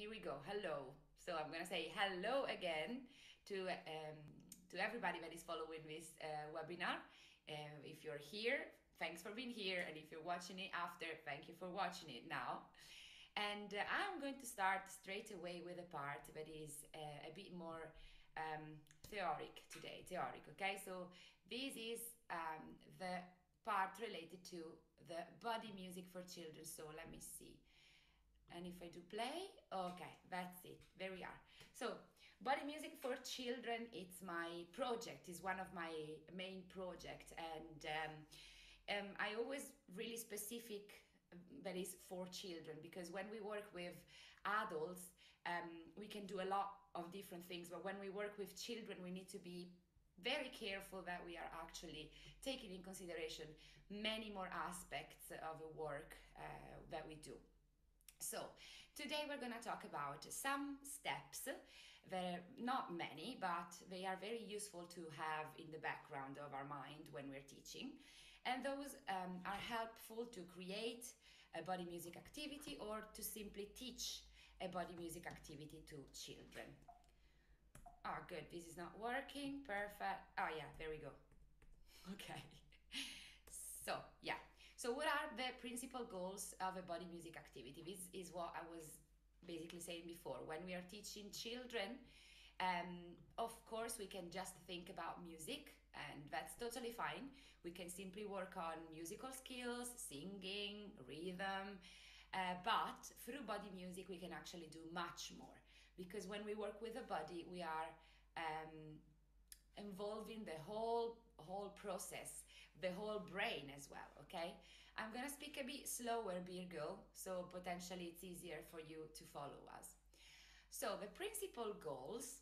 here we go. Hello. So I'm gonna say hello again to um, to everybody that is following this uh, webinar. Uh, if you're here, thanks for being here, and if you're watching it after, thank you for watching it now. And uh, I'm going to start straight away with a part that is uh, a bit more um, theoric today. Theoric, okay? So this is um, the part related to the body music for children. So let me see. And if I do play, okay, that's it. There we are. So, body music for children, it's my project, is one of my main projects. And um, um, I always really specific um, that is for children because when we work with adults, um, we can do a lot of different things. But when we work with children, we need to be very careful that we are actually taking in consideration many more aspects of the work uh, that we do. So, today we're going to talk about some steps that are not many, but they are very useful to have in the background of our mind when we're teaching. And those um, are helpful to create a body music activity or to simply teach a body music activity to children. Oh, good. This is not working. Perfect. Oh, yeah, there we go. Okay. So, yeah. So, what are the principal goals of a body music activity? This is what I was basically saying before. When we are teaching children, um, of course, we can just think about music, and that's totally fine. We can simply work on musical skills, singing, rhythm. Uh, but through body music, we can actually do much more because when we work with the body, we are um, involving the whole whole process, the whole brain as well. Okay, I'm gonna speak a bit slower, Virgo, so potentially it's easier for you to follow us. So the principal goals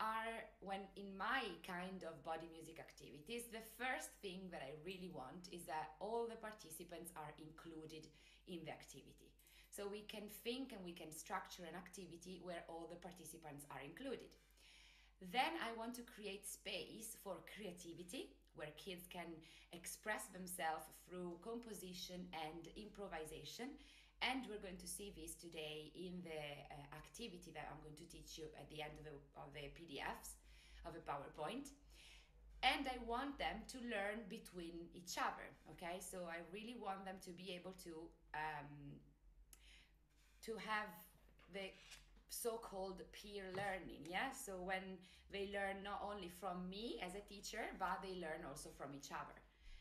are when in my kind of body music activities, the first thing that I really want is that all the participants are included in the activity. So we can think and we can structure an activity where all the participants are included. Then I want to create space for creativity where kids can express themselves through composition and improvisation and we're going to see this today in the uh, activity that I'm going to teach you at the end of the, of the PDFs of a PowerPoint. And I want them to learn between each other, okay? So I really want them to be able to um, to have the so-called peer learning yeah so when they learn not only from me as a teacher but they learn also from each other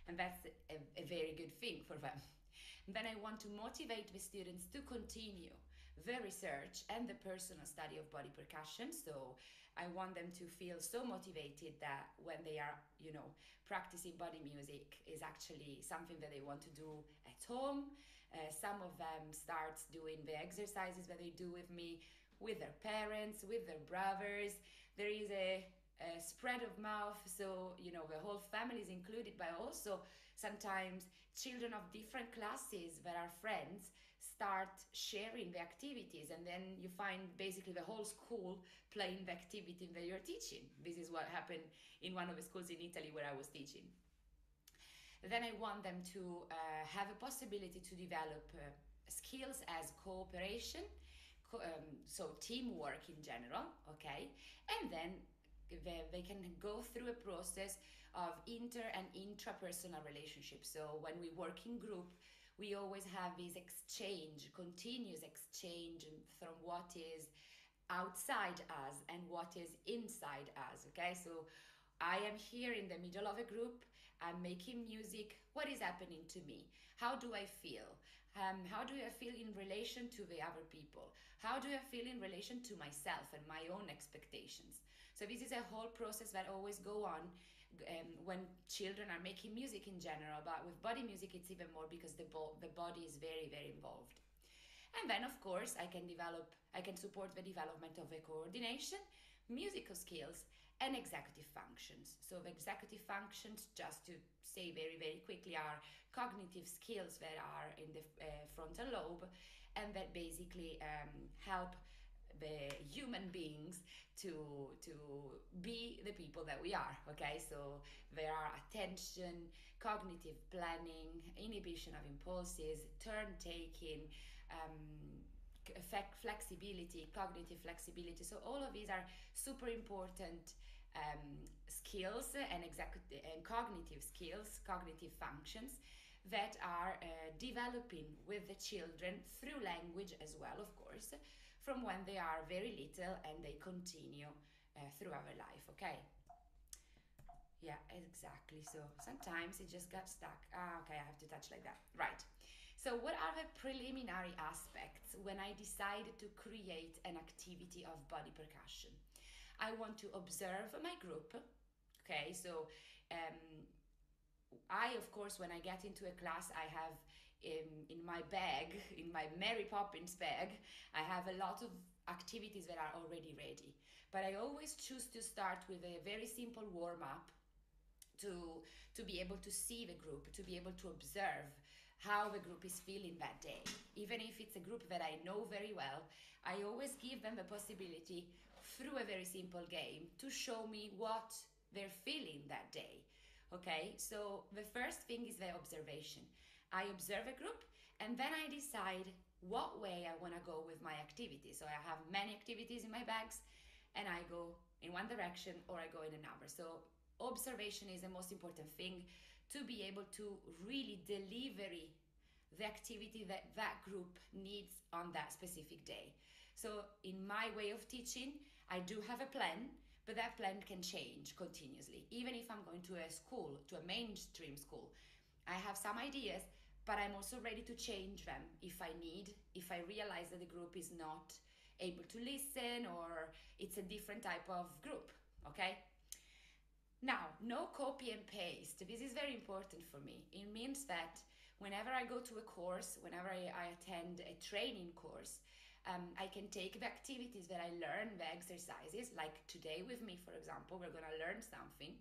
and that's a, a very good thing for them and then I want to motivate the students to continue the research and the personal study of body percussion. So I want them to feel so motivated that when they are, you know, practicing body music is actually something that they want to do at home. Uh, some of them start doing the exercises that they do with me with their parents, with their brothers. There is a uh, spread of mouth so you know the whole family is included but also sometimes children of different classes that are friends start sharing the activities and then you find basically the whole school playing the activity that you're teaching this is what happened in one of the schools in italy where i was teaching then i want them to uh, have a possibility to develop uh, skills as cooperation um, so teamwork in general okay and then they, they can go through a process of inter and intrapersonal relationships. So when we work in group, we always have this exchange, continuous exchange from what is outside us and what is inside us. Okay, so I am here in the middle of a group. I'm making music. What is happening to me? How do I feel? Um, how do I feel in relation to the other people? How do I feel in relation to myself and my own expectations? So this is a whole process that always go on um, when children are making music in general. But with body music, it's even more because the bo- the body is very very involved. And then, of course, I can develop, I can support the development of the coordination, musical skills, and executive functions. So, the executive functions, just to say very, very quickly, are cognitive skills that are in the uh, frontal lobe and that basically um, help the human beings to to be the people that we are okay so there are attention cognitive planning inhibition of impulses turn taking um, flexibility, cognitive flexibility. So all of these are super important um, skills and, executive, and cognitive skills, cognitive functions that are uh, developing with the children through language as well, of course, from when they are very little and they continue uh, through our life, okay? Yeah, exactly. So sometimes it just got stuck. Ah, okay, I have to touch like that. Right. So, what are the preliminary aspects when I decide to create an activity of body percussion? I want to observe my group. Okay, so um, I, of course, when I get into a class, I have in, in my bag, in my Mary Poppins bag, I have a lot of activities that are already ready. But I always choose to start with a very simple warm up to, to be able to see the group, to be able to observe how the group is feeling that day. Even if it's a group that I know very well, I always give them the possibility through a very simple game to show me what they're feeling that day. Okay, so the first thing is the observation. I observe a group and then I decide what way I want to go with my activity. So I have many activities in my bags and I go in one direction or I go in another. So observation is the most important thing to be able to really deliver the activity that that group needs on that specific day. So, in my way of teaching, I do have a plan, but that plan can change continuously. Even if I'm going to a school, to a mainstream school, I have some ideas, but I'm also ready to change them if I need, if I realize that the group is not able to listen or it's a different type of group, okay? Now, no copy and paste. This is very important for me. It means that whenever I go to a course, whenever I, I attend a training course, um, I can take the activities that I learn, the exercises, like today with me, for example, we're gonna learn something.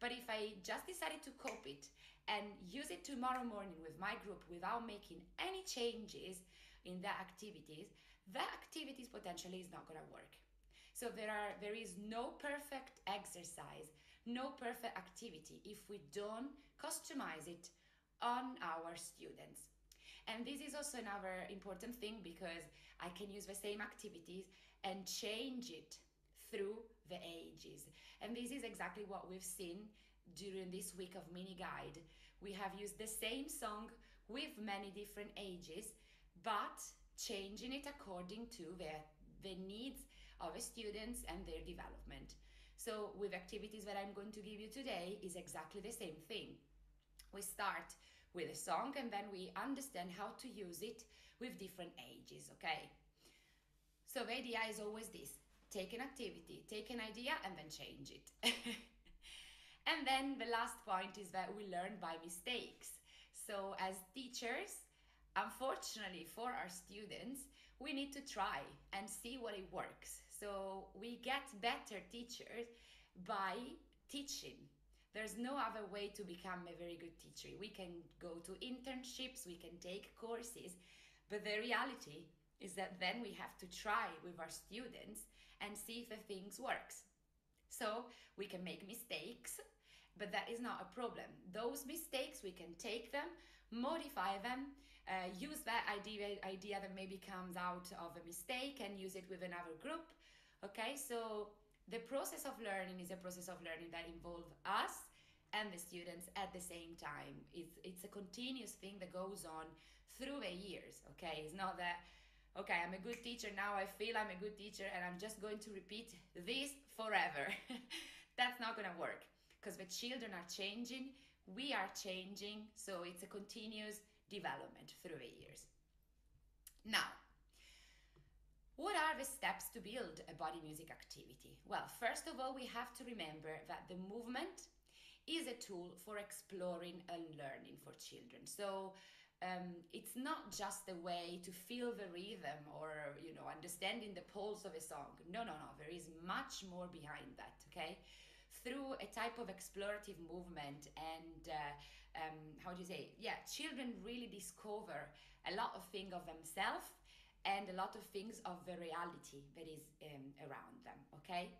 But if I just decided to copy it and use it tomorrow morning with my group without making any changes in the activities, that activities potentially is not gonna work. So there are there is no perfect exercise no perfect activity if we don't customize it on our students. And this is also another important thing because I can use the same activities and change it through the ages. And this is exactly what we've seen during this week of mini guide. We have used the same song with many different ages, but changing it according to the, the needs of the students and their development. So with activities that I'm going to give you today is exactly the same thing. We start with a song and then we understand how to use it with different ages, okay? So the idea is always this. Take an activity, take an idea and then change it. and then the last point is that we learn by mistakes. So as teachers, unfortunately for our students, we need to try and see what it works. So we get better teachers by teaching. There's no other way to become a very good teacher. We can go to internships, we can take courses, but the reality is that then we have to try with our students and see if the things works. So we can make mistakes, but that is not a problem. Those mistakes we can take them, modify them, uh, use that idea idea that maybe comes out of a mistake and use it with another group Okay, so the process of learning is a process of learning that involves us and the students at the same time. It's it's a continuous thing that goes on through the years. Okay, it's not that okay, I'm a good teacher now. I feel I'm a good teacher, and I'm just going to repeat this forever. That's not gonna work because the children are changing, we are changing, so it's a continuous development through the years. Now, what are the steps to build a body music activity? Well, first of all, we have to remember that the movement is a tool for exploring and learning for children. So um, it's not just a way to feel the rhythm or you know understanding the pulse of a song. No, no, no. There is much more behind that. Okay, through a type of explorative movement and uh, um, how do you say? Yeah, children really discover a lot of things of themselves and a lot of things of the reality that is um, around them, okay?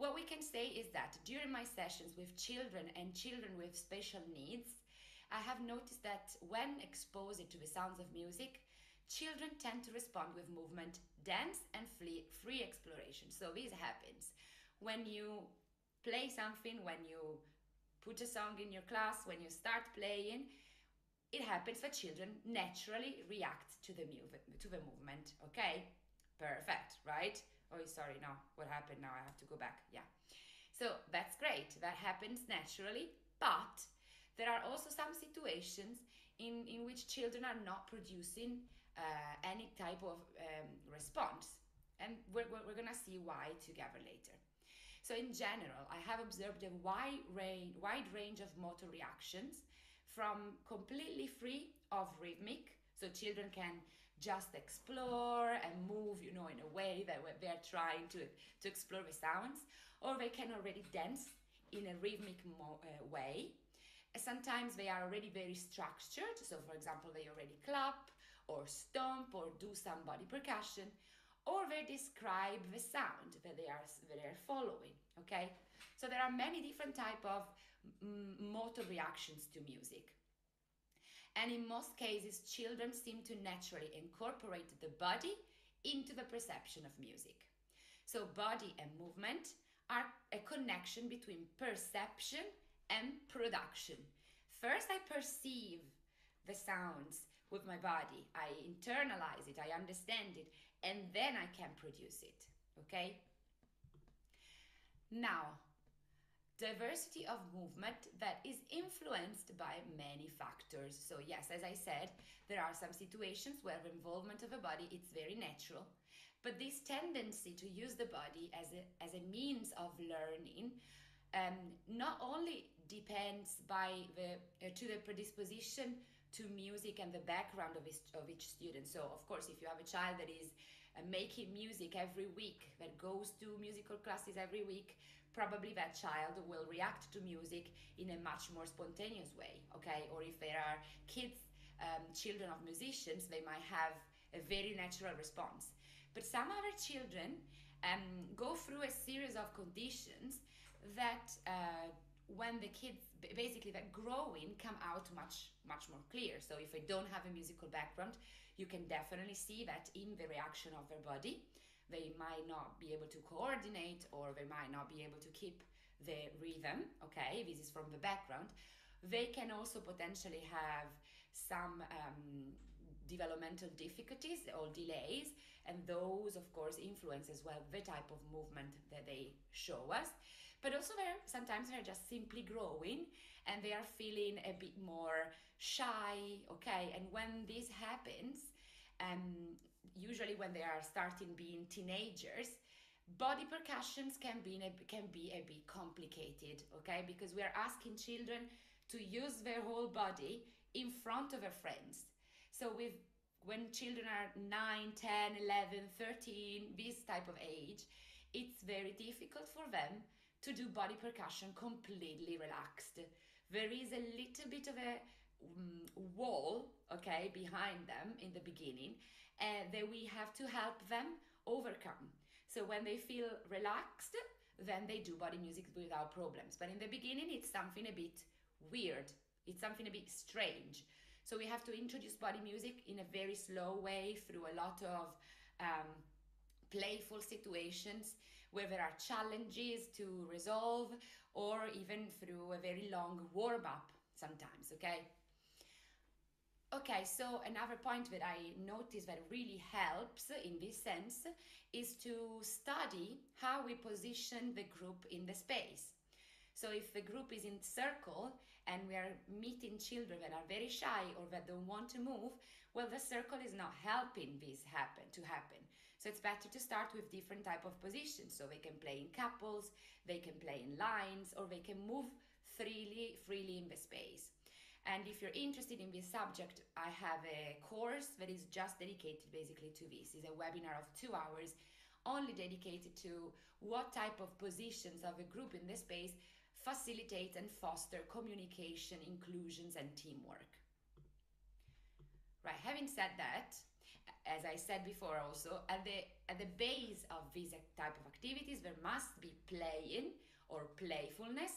What we can say is that during my sessions with children and children with special needs, I have noticed that when exposed to the sounds of music, children tend to respond with movement, dance, and free, exploration. So this happens when you play something, when you put a song in your class, when you start playing, it happens that children naturally react to the move, to the movement. Okay, perfect, right? Oh, sorry, no, what happened now? I have to go back. Yeah. So that's great. That happens naturally, but there are also some situations in, in which children are not producing uh, any type of um, response. And we're, we're to see why together later. So, in general, I have observed a wide range, wide range of motor reactions from completely free of rhythmic, so children can just explore and move, you know, in a way that they're trying to, to explore the sounds, or they can already dance in a rhythmic uh, way. Sometimes they are already very structured, so for example, they already clap or stomp or do some body percussion, or they describe the sound that they are that they are following. Okay, so there are many different type of motor reactions to music. And in most cases, children seem to naturally incorporate the body into the perception of music. So, body and movement are a connection between perception and production. First, I perceive the sounds with my body, I internalize it, I understand it, and then I can produce it. Okay? Now, diversity of movement that is influenced by many factors. So yes, as I said, there are some situations where involvement of a body it's very natural, but this tendency to use the body as a, as a means of learning um, not only depends by the uh, to the predisposition to music and the background of, his, of each student. So of course, if you have a child that is uh, making music every week, that goes to musical classes every week, probably that child will react to music in a much more spontaneous way. Okay, or if there are kids, um, children of musicians, they might have a very natural response. But some other children um, go through a series of conditions that, uh, when the kids basically that growing, come out much much more clear. So if they don't have a musical background, you can definitely see that in the reaction of their body. They might not be able to coordinate, or they might not be able to keep the rhythm. Okay, this is from the background. They can also potentially have some um, developmental difficulties or delays and those of course influence as well the type of movement that they show us but also they're sometimes they're just simply growing and they are feeling a bit more shy okay and when this happens um, usually when they are starting being teenagers body percussions can be a, can be a bit complicated okay because we are asking children to use their whole body in front of their friends so with when children are 9, 10, 11, 13, this type of age, it's very difficult for them to do body percussion completely relaxed. There is a little bit of a um, wall, okay, behind them in the beginning, and that we have to help them overcome. So when they feel relaxed, then they do body music without problems. But in the beginning, it's something a bit weird. It's something a bit strange. So we have to introduce body music in a very slow way through a lot of um, playful situations where there are challenges to resolve or even through a very long warm up sometimes, okay? Okay, so another point that I noticed that really helps in this sense is to study how we position the group in the space. So if the group is in circle, and we are meeting children that are very shy or that don't want to move, well, the circle is not helping this happen to happen. So it's better to start with different type of positions. So they can play in couples, they can play in lines, or they can move freely, freely in the space. And if you're interested in this subject, I have a course that is just dedicated basically to this. It's a webinar of two hours only dedicated to what type of positions of a group in the space facilitate and foster communication, inclusions, and teamwork. Right, having said that, as I said before also, at the, at the base of these type of activities, there must be playing or playfulness.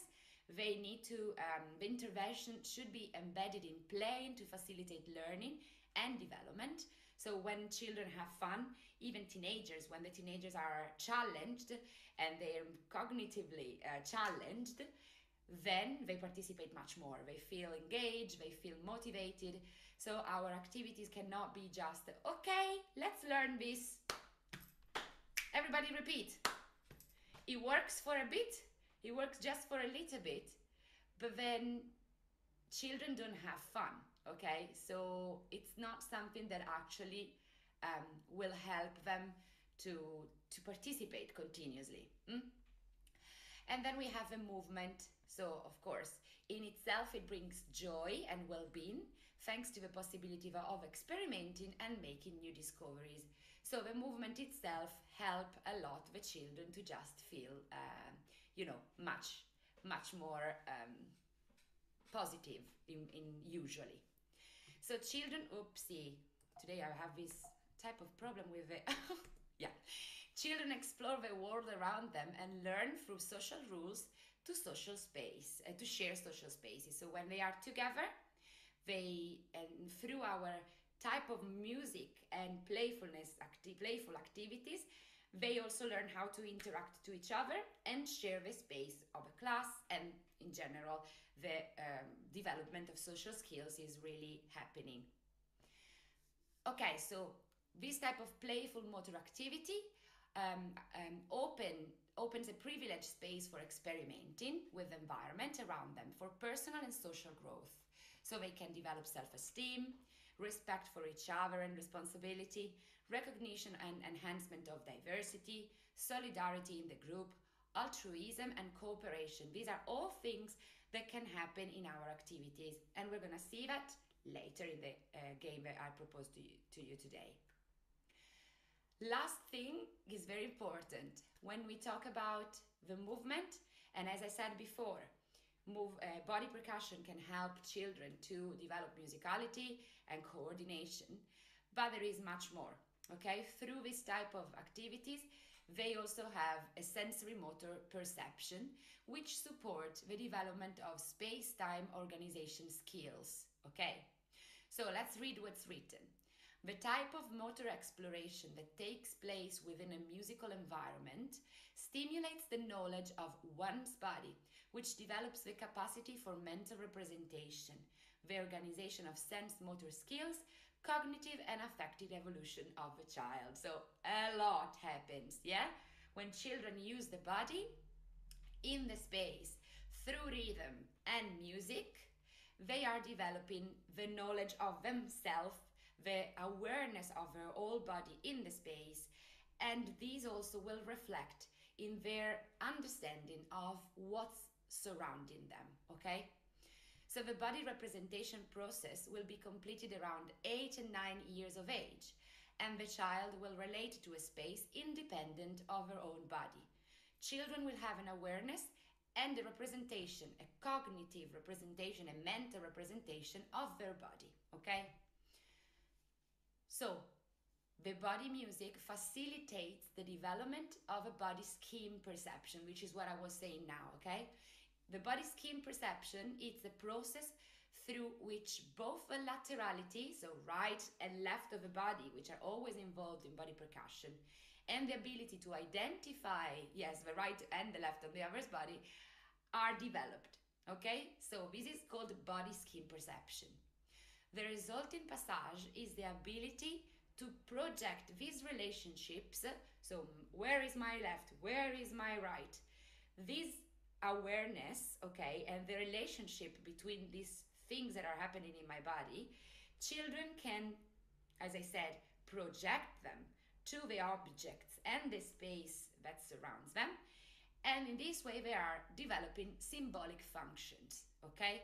They need to, um, the intervention should be embedded in playing to facilitate learning and development. So when children have fun, even teenagers, when the teenagers are challenged and they're cognitively uh, challenged, then they participate much more. They feel engaged, they feel motivated. So our activities cannot be just, okay, let's learn this. Everybody repeat. It works for a bit, it works just for a little bit, but then children don't have fun, okay? So it's not something that actually um, will help them to, to participate continuously. Mm? And then we have a movement so, of course, in itself, it brings joy and well being thanks to the possibility of experimenting and making new discoveries. So, the movement itself help a lot the children to just feel, uh, you know, much, much more um, positive in, in usually. So, children, oopsie, today I have this type of problem with it. yeah. Children explore the world around them and learn through social rules to social space, uh, to share social spaces. So when they are together, they and through our type of music and playfulness, acti- playful activities, they also learn how to interact to each other and share the space of a class and in general the um, development of social skills is really happening okay so this type of playful motor activity um, um, open opens a privileged space for experimenting with the environment around them for personal and social growth. So they can develop self esteem, respect for each other and responsibility, recognition and enhancement of diversity, solidarity in the group, altruism, and cooperation. These are all things that can happen in our activities, and we're going to see that later in the uh, game that I propose to you, to you today. Last thing is very important when we talk about the movement, and as I said before, move uh, body percussion can help children to develop musicality and coordination, but there is much more. Okay, through this type of activities, they also have a sensory motor perception, which support the development of space-time organization skills. Okay, so let's read what's written. The type of motor exploration that takes place within a musical environment stimulates the knowledge of one's body, which develops the capacity for mental representation, the organization of sense motor skills, cognitive and affective evolution of a child. So a lot happens, yeah? When children use the body in the space through rhythm and music, they are developing the knowledge of themselves the awareness of their whole body in the space, and these also will reflect in their understanding of what's surrounding them. Okay? So the body representation process will be completed around 8 and 9 years of age, and the child will relate to a space independent of her own body. Children will have an awareness and a representation, a cognitive representation, a mental representation of their body. Okay? So, the body music facilitates the development of a body scheme perception, which is what I was saying now, okay? The body scheme perception is the process through which both the laterality, so right and left of the body, which are always involved in body percussion, and the ability to identify, yes, the right and the left of the other's body, are developed. Okay, so this is called body scheme perception. The resulting passage is the ability to project these relationships. So, where is my left? Where is my right? This awareness, okay, and the relationship between these things that are happening in my body, children can, as I said, project them to the objects and the space that surrounds them. And in this way, they are developing symbolic functions, okay?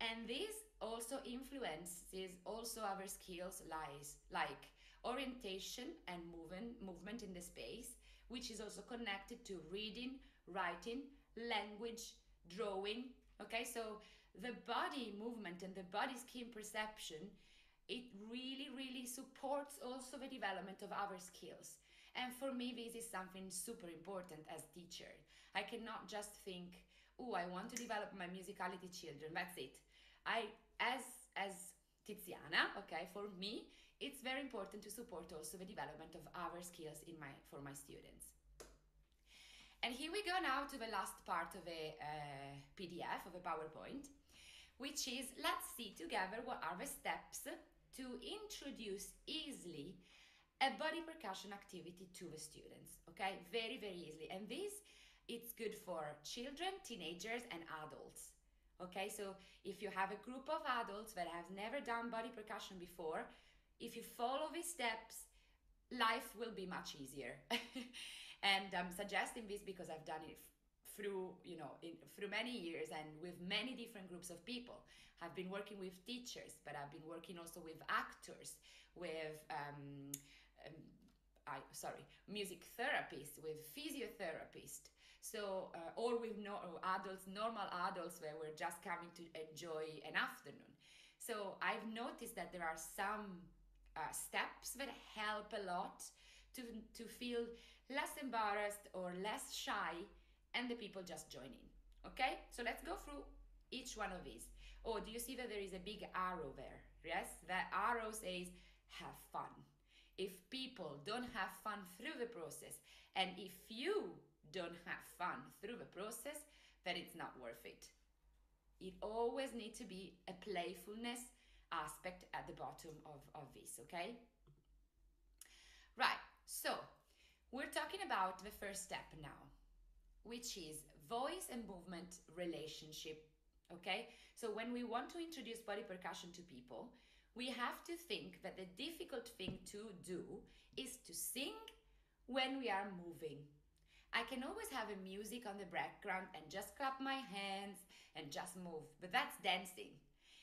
And this also influences also other skills lies like orientation and movement movement in the space which is also connected to reading writing language drawing okay? So the body movement and the body scheme perception it really really supports also the development of our skills. And for me this is something super important as teacher. I cannot just think oh i want to develop my musicality children. That's it. I as as Tiziana, okay, for me, it's very important to support also the development of our skills in my for my students. And here we go now to the last part of a uh, PDF of a PowerPoint, which is let's see together what are the steps to introduce easily a body percussion activity to the students. Okay, very very easily, and this it's good for children, teenagers, and adults. Okay, so if you have a group of adults that have never done body percussion before, if you follow these steps, life will be much easier. and I'm suggesting this because I've done it through you know in, through many years and with many different groups of people. I've been working with teachers but i've been working also with actors with um, um, I, sorry music therapists with physiotherapists so uh, or with no, adults normal adults where we're just coming to enjoy an afternoon. So i've noticed that there are some uh, steps that help a lot to to feel less embarrassed or less shy and the people just join in. Okay, so let's go through each one of these. Oh, do you see that there is a big arrow there? Yes, that arrow says have fun. If people don't have fun through the process, and if you don't have fun through the process, then it's not worth it. It always needs to be a playfulness aspect at the bottom of, of this, okay? Right, so we're talking about the first step now which is voice and movement relationship. Okay, so when we want to introduce body percussion to people, we have to think that the difficult thing to do is to sing when we are moving. I can always have a music on the background and just clap my hands and just move, but that's dancing.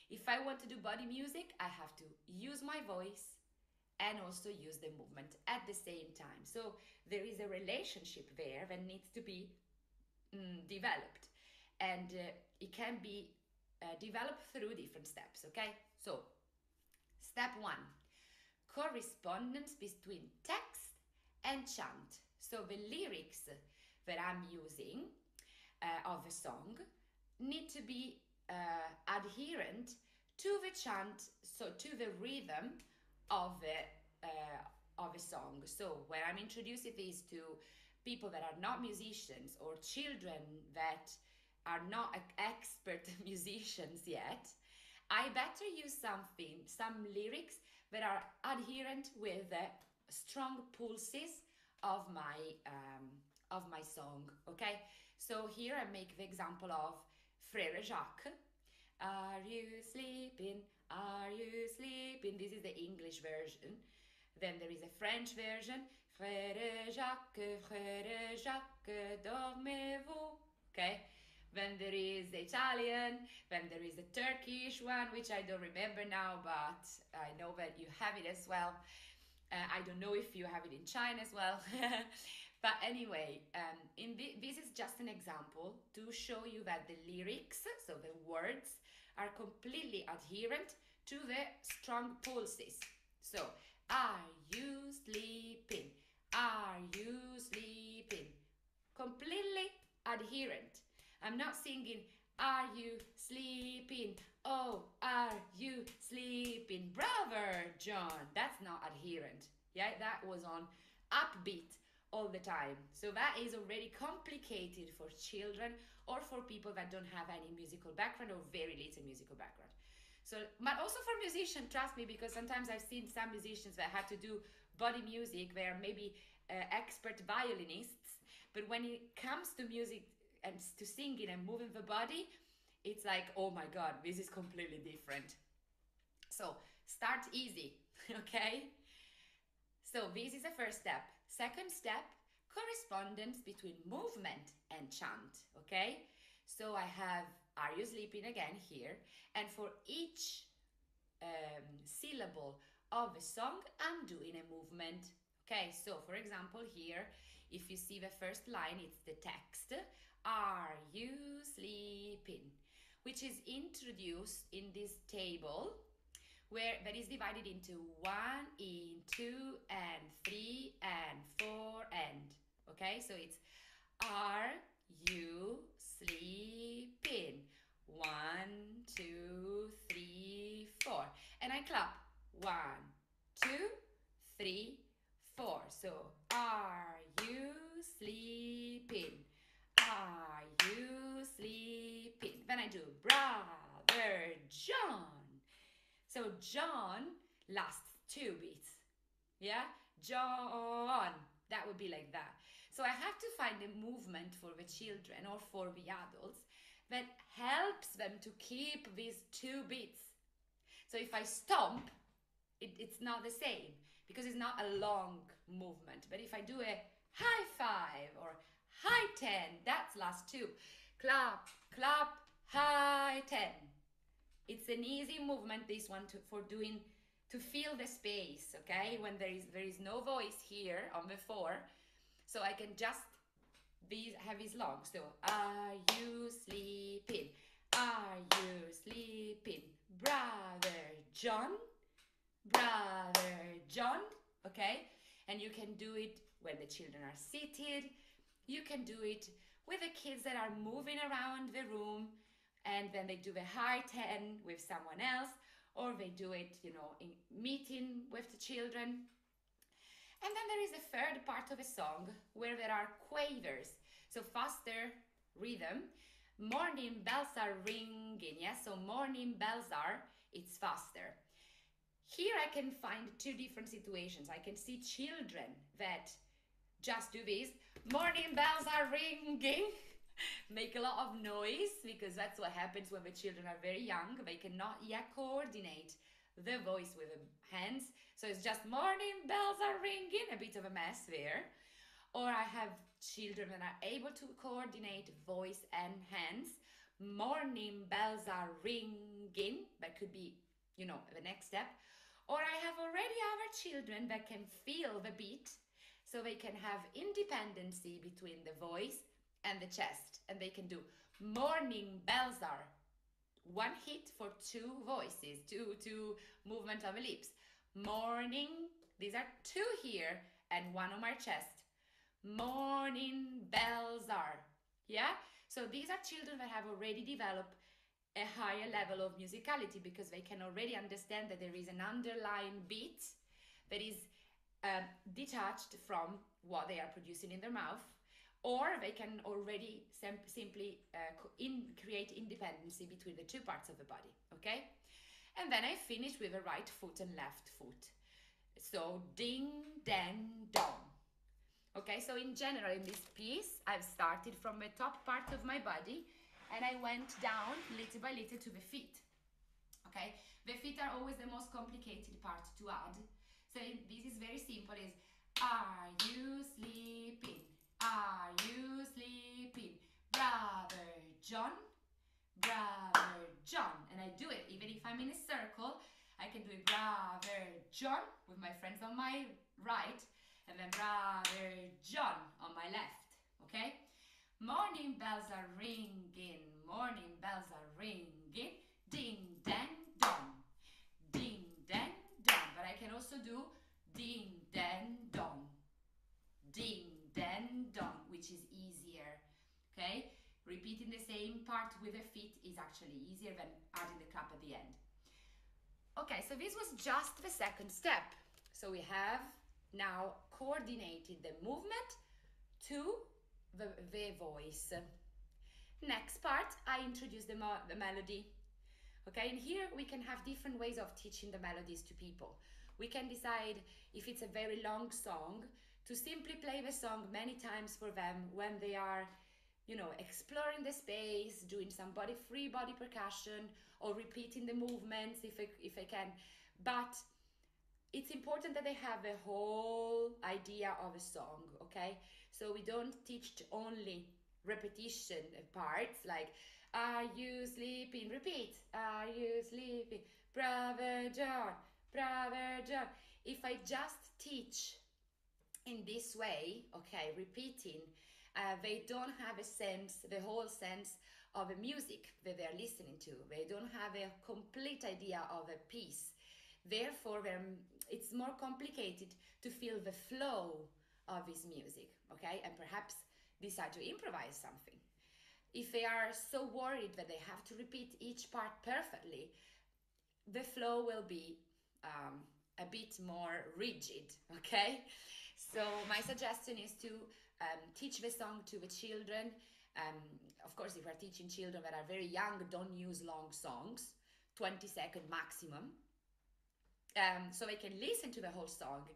If I want to do body music, I have to use my voice and also use the movement at the same time. So there is a relationship there that needs to be mm, developed. And uh, it can be uh, developed through different steps okay? So step one correspondence between text and chant. So the lyrics that i'm using uh, of a song need to be uh, adherent to the chant so to the rhythm of the uh, of a song so when i'm introducing these to people that are not musicians or children that are not expert musicians yet, I better use something, some lyrics that are adherent with the strong pulses of my um, of my song. Okay, so here I make the example of Frere Jacques. Are you sleeping? Are you sleeping? This is the English version. Then there is a French version. Frère Jacques, Frère Jacques, dormez-vous? Okay. Then there is the Italian, then there is the Turkish one, which I don't remember now, but I know that you have it as well. Uh, I don't know if you have it in China as well. but anyway, um, in the, this is just an example to show you that the lyrics, so the words, are completely adherent to the strong pulses. So, are you sleeping? Are you sleeping? Completely adherent. I'm not singing, Are you sleeping? Oh, are you sleeping? Brother John. That's not adherent. Yeah, that was on upbeat all the time. So that is already complicated for children or for people that don't have any musical background or very little musical background. So, but also for musicians, trust me, because sometimes I've seen some musicians that had to do body music they're maybe uh, expert violinists but when it comes to music and to singing and moving the body it's like oh my god this is completely different. So start easy okay? So this is the first step. Second step correspondence between movement and chant okay? So i have are you sleeping again here and for each um, syllable of a song, I'm doing a movement. Okay, so for example, here, if you see the first line, it's the text Are you sleeping? which is introduced in this table where that is divided into one in two and three and four and okay so it's are you sleeping one two three four and i clap one, two, three, four. So, are you sleeping? Are you sleeping? Then I do brother John. So John lasts two beats. Yeah? John. That would be like that. So I have to find a movement for the children or for the adults that helps them to keep these two beats. So if I stomp, it, it's not the same because it's not a long movement. But if I do a high five or high 10, that's last two. Clap, clap, high 10. It's an easy movement, this one, to, for doing, to feel the space, okay? When there is, there is no voice here on the four. So I can just these have these long. So, are you sleeping? Are you sleeping? Brother John, brother John, okay? And you can do it when the children are seated. You can do it with the kids that are moving around the room and then they do the high 10 with someone else or they do it, you know, in meeting with the children. And then there is a third part of a song where there are quavers, so faster rhythm. Morning bells are ringing, yes, so morning bells are, it's faster. Here I can find two different situations. I can see children that just do this. Morning bells are ringing. Make a lot of noise because that's what happens when the children are very young. They cannot yet coordinate the voice with the hands. So it's just morning bells are ringing, a bit of a mess there. Or I have children that are able to coordinate voice and hands. Morning bells are ringing. That could be, you know, the next step. Or I have already other children that can feel the beat so they can have independency between the voice and the chest and they can do morning bells are one hit for two voices two two movement of the lips morning. These are two here and one on my chest. Morning bells are. Yeah? So these are children that have already developed a higher level of musicality because they can already understand that there is an underlying beat that is uh, detached from what they are producing in their mouth or they can already sim- simply uh, in, create independency between the two parts of the body okay and then i finish with the right foot and left foot. So ding dang dong. Okay so in general in this piece i've started from the top part of my body and i went down little by little to the feet. Okay the feet are always the most complicated part to add. So this is very simple is are you sleeping? Are you sleeping? Brother John, Brother John. And I do it even if I'm in a circle. I can do it Brother John with my friends on my right and then Brother John on my left. Okay? Morning bells are ringing, morning bells are ringing. Ding, dang, dong. Ding, dang, dong. But I can also do ding, dang, dong. Ding, then done, which is easier. Okay? Repeating the same part with the feet is actually easier than adding the clap at the end. Okay, so this was just the second step. So we have now coordinated the movement to the, the voice. Next part, I introduce the, mo- the melody. Okay, and here we can have different ways of teaching the melodies to people. We can decide if it's a very long song to simply play the song many times for them when they are you know exploring the space doing some body free body percussion or repeating the movements if I, if I can. But it's important that they have a whole idea of a song okay? So we don't teach only repetition parts like are you sleeping? Repeat are you sleeping? Brother john brother john. If i just teach in this way, okay, repeating, uh, they don't have a sense, the whole sense of the music that they're listening to. They don't have a complete idea of a piece. Therefore, it's more complicated to feel the flow of this music, okay, and perhaps decide to improvise something. If they are so worried that they have to repeat each part perfectly, the flow will be um, a bit more rigid, okay? So my suggestion is to um, teach the song to the children. Um, of course, if we're teaching children that are very young, don't use long songs, 20 second maximum. Um, so they can listen to the whole song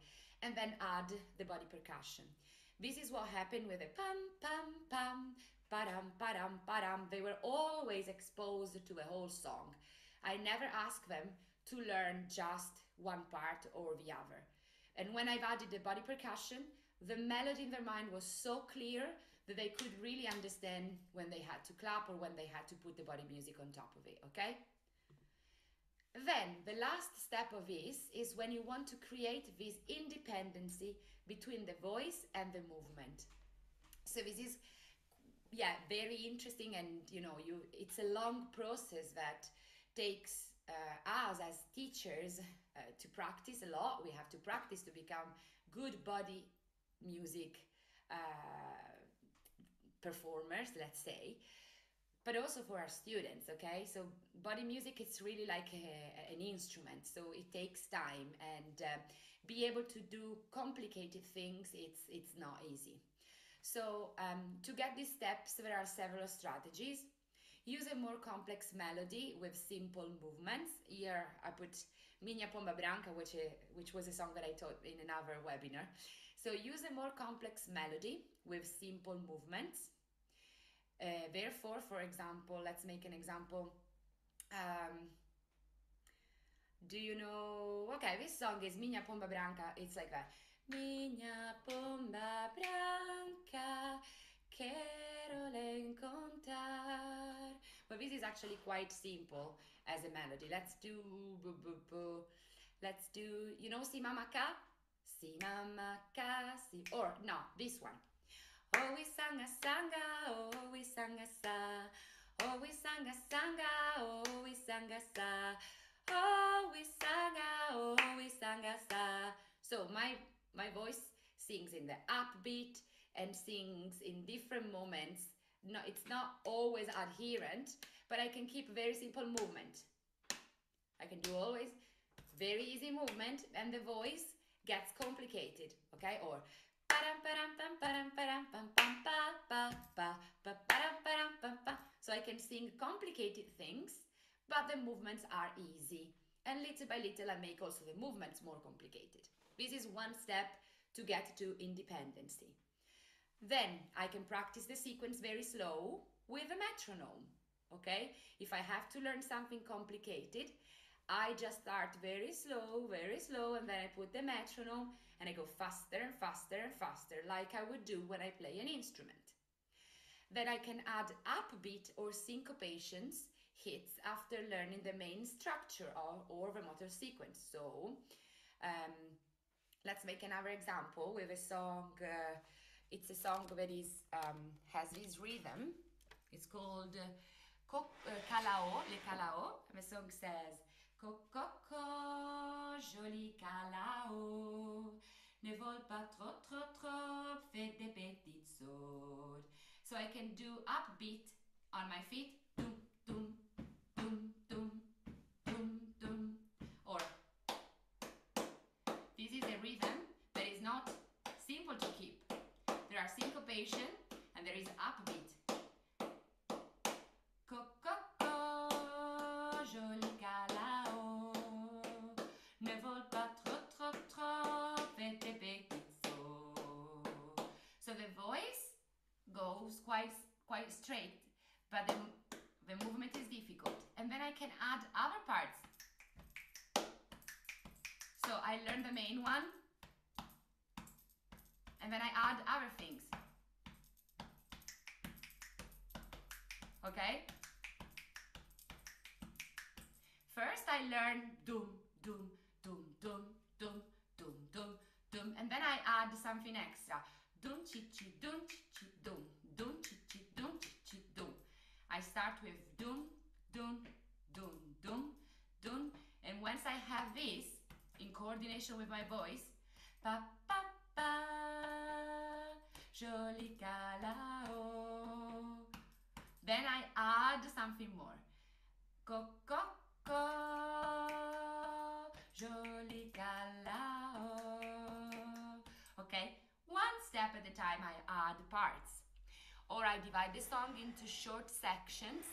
and then add the body percussion. This is what happened with the pam pam pam padam padam padam. They were always exposed to the whole song. I never asked them to learn just one part or the other. And when I've added the body percussion, the melody in their mind was so clear that they could really understand when they had to clap or when they had to put the body music on top of it, okay? Then the last step of this is when you want to create this independency between the voice and the movement. So this is yeah, very interesting and you know, you it's a long process that takes uh, us as teachers uh, to practice a lot. We have to practice to become good body music uh, performers, let's say but also for our students okay? So body music is really like a, an instrument so it takes time and uh, be able to do complicated things it's it's not easy. So um, to get these steps there are several strategies. Use a more complex melody with simple movements. Here i put Minha Pomba Branca, which, uh, which was a song that I taught in another webinar. So use a more complex melody with simple movements uh, therefore, for example, let's make an example. Um, do you know? Okay, this song is Minha Pomba Branca. It's like that. Minha pomba branca, quero le encontrar. But this is actually quite simple as a melody. Let's do, let's do, you know, si mama ka? Si mama ka, or no, this one. Oh, we sang a sanga, oh, we sang a sa. Oh, we sang a sanga, oh, we sang a sa. Oh, we sang a, oh, we sang a sa. So my my voice sings in the upbeat and sings in different moments. No, it's not always adherent, but I can keep very simple movement. I can do always very easy movement and the voice gets complicated, okay? Or so I can sing complicated things, but the movements are easy. And little by little, I make also the movements more complicated. This is one step to get to independency. Then I can practice the sequence very slow with a metronome. Okay? If I have to learn something complicated, I just start very slow, very slow, and then I put the metronome and I go faster and faster and faster, like I would do when I play an instrument. Then I can add upbeat or syncopations hits after learning the main structure or, or the motor sequence. So um, let's make another example with a song. Uh, it's a song that is um, has this rhythm. It's called uh, uh, Calao, Le Calao. And the song says, Coco, joli calao, ne vole pas trop, trop, trop, fais des sautes. So I can do upbeat on my feet, doom, doom, doom, doom, doom, doom, or this is a rhythm that is not simple to keep. There are syncopation and there is upbeat. goes quite quite straight, but the, the movement is difficult. And then I can add other parts. So I learn the main one, and then I add other things. Okay? First I learn doom, doom, doom, doom, doom, doom, doom, doom, and then I add something extra. Doom, chi, chi, doom, chi, chi, doom, doom, chi, chi, doom, chi, chi, doom. I start with doom, doom, doom, doom, doom, and once I have this in coordination with my voice, pa, pa, pa, joli calao. Then I add something more. Co, co, co, joli calao. Okay, one step at a time I add parts. Or I divide the song into short sections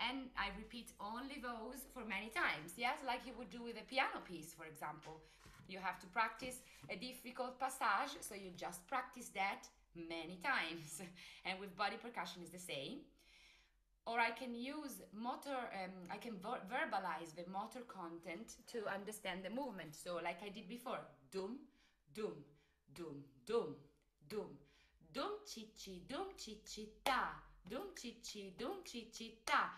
and I repeat only those for many times. Yes, like you would do with a piano piece, for example. You have to practice a difficult passage, so you just practice that many times. And with body percussion is the same. Or I can use motor, um, I can ver verbalize the motor content to understand the movement. So like I did before, dum, dum, dum, dum, dum, dum, chi, chi, dum, chi, chi, ta, chi, chi, chi, chi, ta.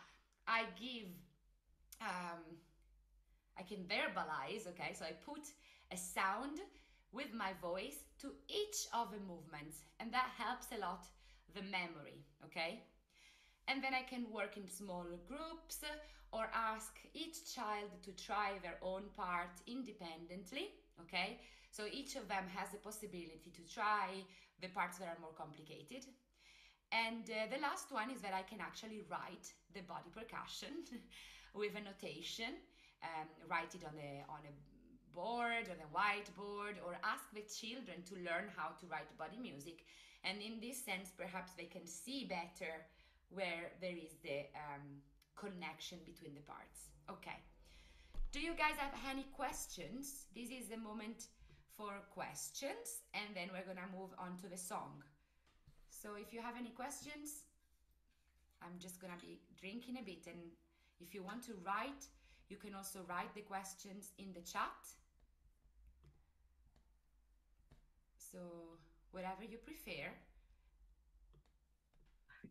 I give, um, I can verbalize, okay? So I put a sound with my voice to each of the movements, and that helps a lot the memory, okay? And then I can work in small groups or ask each child to try their own part independently, okay? So each of them has the possibility to try the parts that are more complicated. And uh, the last one is that I can actually write the body percussion with a notation, um, write it on, the, on a board, on a whiteboard, or ask the children to learn how to write body music. And in this sense, perhaps they can see better where there is the um, connection between the parts. Okay. Do you guys have any questions? This is the moment for questions, and then we're gonna move on to the song. So if you have any questions, I'm just gonna be drinking a bit, and if you want to write, you can also write the questions in the chat. So whatever you prefer.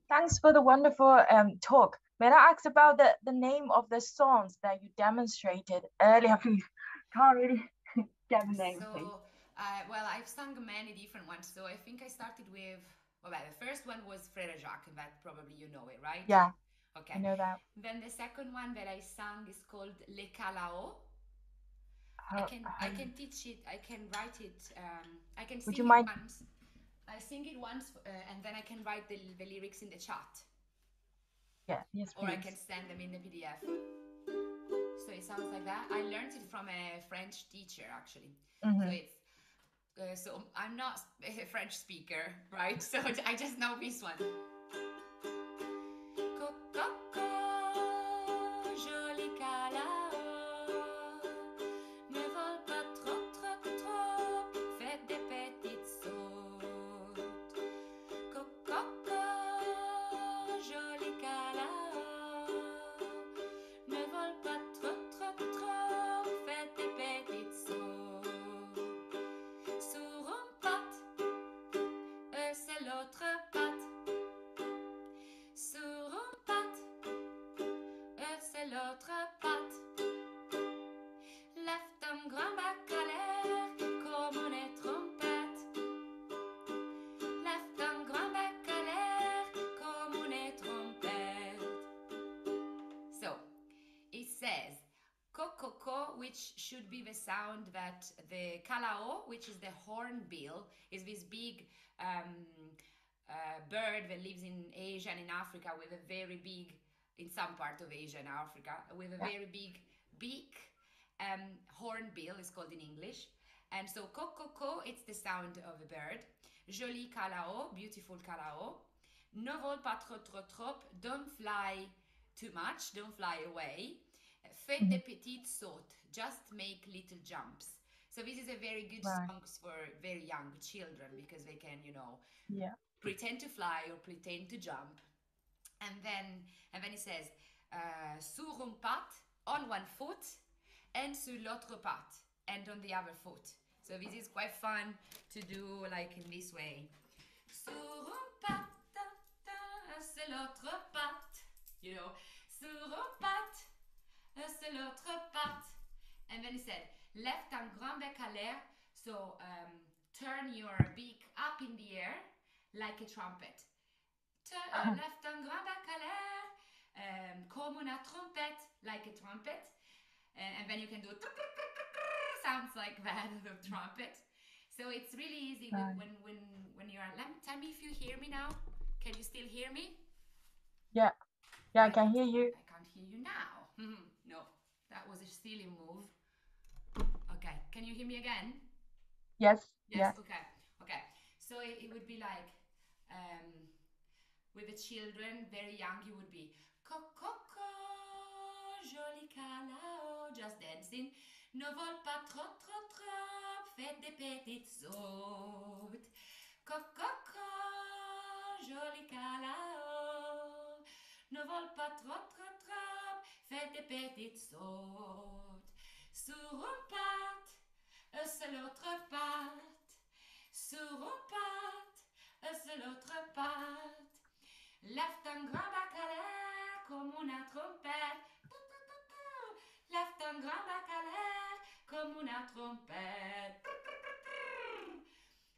Thanks for the wonderful um, talk. May I ask about the, the name of the songs that you demonstrated earlier, please? Can't really get the name, so. Uh, well, I've sung many different ones. So I think I started with, well, the first one was Frère Jacques, and that probably you know it, right? Yeah. Okay. I know that. Then the second one that I sung is called Le Calao. I can I can teach it. I can write it. Um, I can sing would you it mind- once. I sing it once, uh, and then I can write the, the lyrics in the chat, yeah, yes, please. or I can send them in the PDF. So it sounds like that. I learned it from a French teacher, actually. So Mhm. it's uh, so I'm not a French speaker, right? So I just know this one. L'autre patte. Lève ton grand bac à l'air comme une trompette. Lève ton grand bac à l'air comme une trompette. So, it says kokoko, which should be the sound that the calao, which is the hornbill, is this big um, uh, bird that lives in Asia and in Africa with a very big, in some part of Asia and Africa, with a very big beak. Um, hornbill is called in English. And so kokoko, it's the sound of a bird. Joli calao, beautiful calao. Ne vole pas trop trop trop, don't fly too much, don't fly away. Faites des petites sautes, just make little jumps. So this is a very good Right. song for very young children because they can, you know, Yeah. pretend to fly or pretend to jump. And then and then it says uh, sur une patte, on one foot, and sur l'autre patte, and on the other foot. So this is quite fun to do like in this way. Sur une patte, c'est l'autre patte. You know, sur une patte, c'est l'autre patte. And then he said, left un grand bec à l'air. So um, turn your beak up in the air like a trumpet. Turn, uh, left un grand bec à l'air um, comme une trompette, like a trumpet. And, and then you can do sounds like that, the trumpet. So it's really easy Right. when when when you're. Let me tell me if you hear me now. Can you still hear me? Yeah, Yeah, I can hear you. I can't hear you now. Mhm. no, that was a silly move. Okay, can you hear me again? Yes. Yes. Okay. Okay. So it, it would be like um, with the children, very young, you would be Coco, joli calao, just dancing. Ne vole pas trop, trop, trop, faites des petites sautes. Coco, joli calao, ne vole pas trop, trop, trop, faites des petites sautes. Sur une patte, c'est l'autre patte. Sur une patte, c'est l'autre patte. Grand bacalère comme une trompette. Grand bacalère comme une trompette.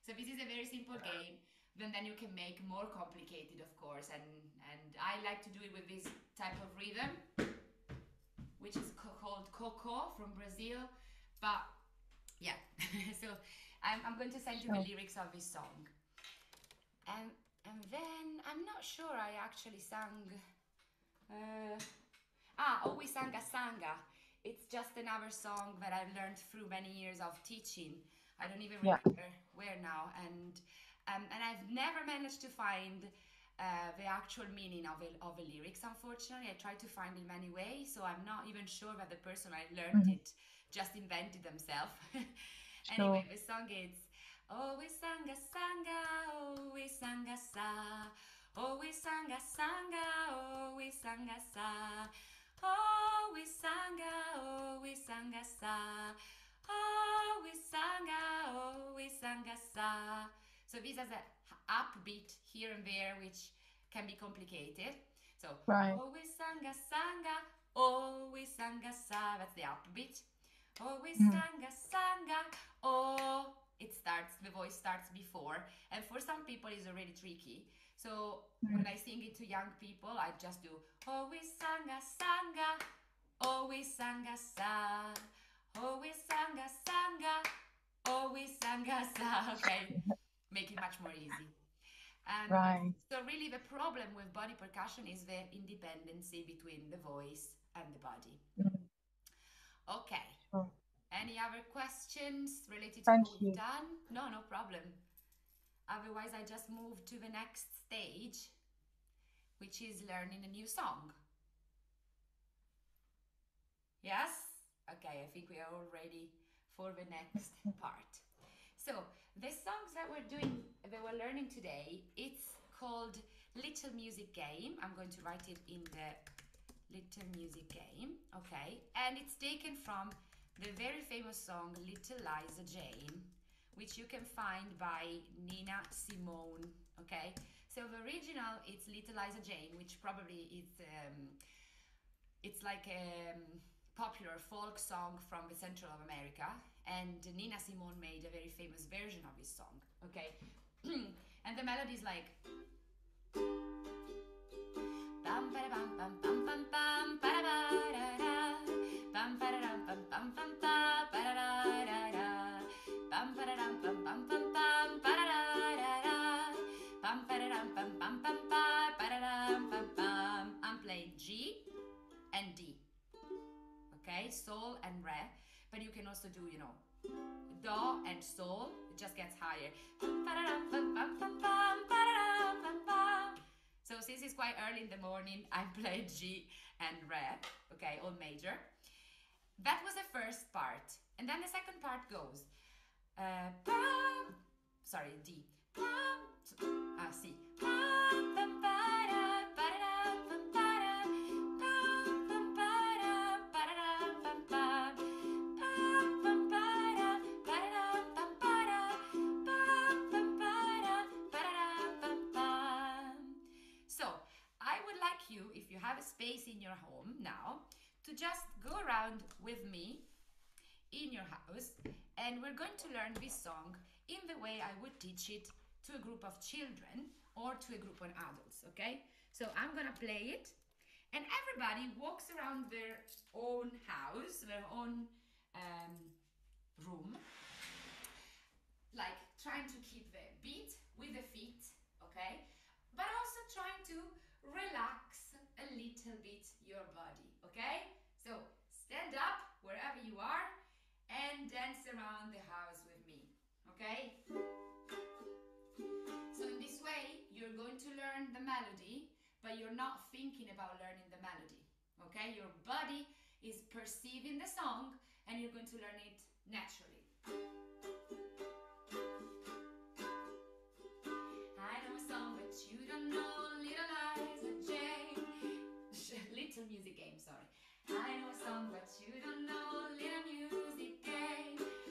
So this is a very simple uh. game. Then then you can make more complicated, of course, and and I like to do it with this type of rhythm, which is co- called coco from Brazil. But yeah, so I'm, I'm going to send you the lyrics of this song. And and then I'm not sure I actually sang. Uh, ah, oh, we sang a sanga. It's just another song that I've learned through many years of teaching. I don't even Yeah. remember where now, and um, and I've never managed to find uh, the actual meaning of the, of the lyrics. Unfortunately, I tried to find in many ways, so I'm not even sure that the person I learned Mhm. it just invented themselves. Anyway, the song is Oh, we sanga sanga, oh, we sanga sa. Oh, we sanga sanga, oh, we sanga sa. Oh, we sanga, oh, we sanga sa. Oh, we sanga, oh, we sanga sa. So this has a upbeat here and there, which can be complicated. So, Right. oh, we sanga sanga, oh, we sanga sa. That's the upbeat. Oh, we Mm. sanga sanga, oh. It starts, the voice starts before. And for some people, it's already tricky. So when I sing it to young people, I just do, oh, we sanga sanga, oh, we sanga sa. Oh, we sanga sanga, oh, we sanga sa. Okay, make it much more easy. And Right. so really the problem with body percussion is the independency between the voice and the body. Mm. Okay. Sure. Any other questions related to Thank what you. we've done? No, no problem. Otherwise, I just move to the next stage, which is learning a new song. Yes? Okay, I think we are all ready for the next part. So, the songs that we're doing, that we're learning today, it's called Little Music Game. I'm going to write it in the Little Music Game, okay? And it's taken from the very famous song Little Liza Jane, which you can find by Nina Simone, okay? So the original it's Little Liza Jane, which probably is um, it's like a um, popular folk song from the Central of America, and Nina Simone made a very famous version of this song, okay? and the melody is like ba ba da da da bam ba da bam bam bam ba ba ba da ba da da da bam ba da bam bam bam ba ba da bam bam I'm playing G and D okay sol and re but you can also do you know do and sol it just gets higher. So since it's quite early in the morning, I played G and Re, okay, all major. That was the first part. And then the second part goes, uh, bam, sorry, D. Bam, ah, C. Ba-da, ba-da-dum, bam, bam. So, I would like you, if you have a space in your home now, to just around with me in your house and we're going to learn this song in the way I would teach it to a group of children or to a group of adults, okay? So I'm gonna play it and everybody walks around their own house, their own um, room, like trying to keep the beat with the feet, okay? But also trying to relax a little bit your body, okay? Stand up wherever you are and dance around the house with me. Okay? So in this way, you're going to learn the melody, but you're not thinking about learning the melody. Okay? Your body is perceiving the song and you're going to learn it naturally. I know a song, but you don't know I know but you don't know music.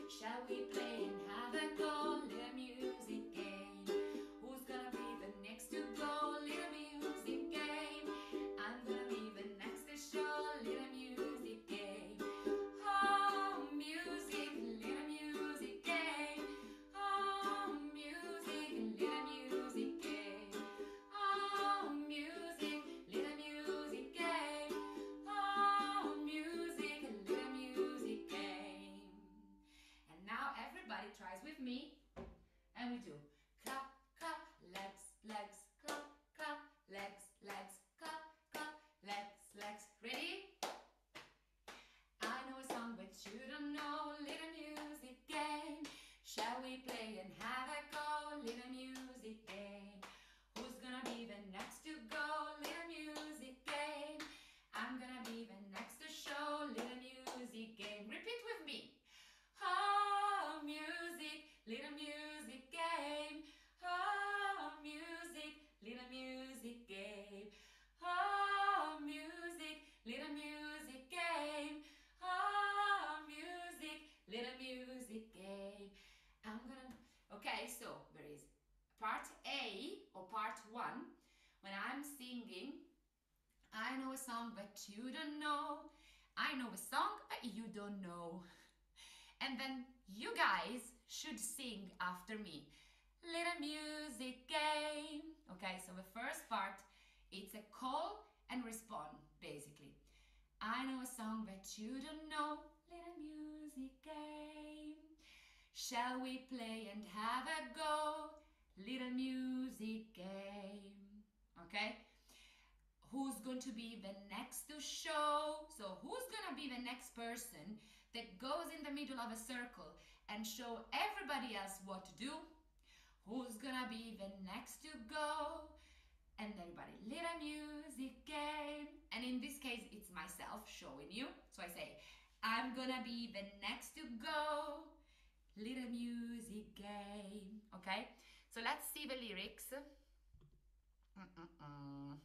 Shall we play and have a go? Little music I'm singing, I know a song, but you don't know. I know a song, but you don't know. And then you guys should sing after me. Little music game. Okay, so the first part, it's a call and respond, basically. I know a song that you don't know. Little music game. Shall we play and have a go? Little music game. Okay? Who's going to be the next to show? So, who's gonna be the next person that goes in the middle of a circle and show everybody else what to do? Who's gonna be the next to go? And everybody, little music game. And in this case, it's myself showing you. So I say, I'm gonna be the next to go. Little music game. Okay? So let's see the lyrics. Mm-mm-mm.